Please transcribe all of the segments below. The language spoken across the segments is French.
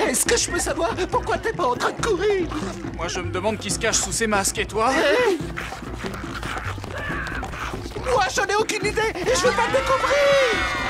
Est-ce que je peux savoir pourquoi t'es pas en train de courir? Moi, je me demande qui se cache sous ces masques, et toi? je n'ai aucune idée et je veux pas le découvrir.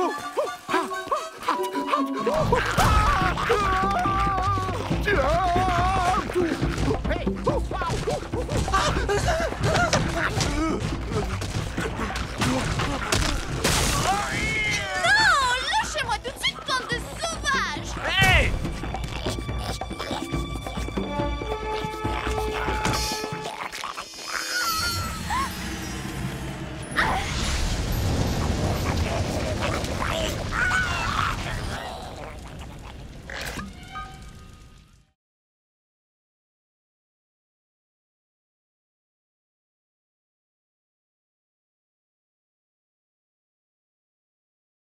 Oh! Woo-hoo-ha!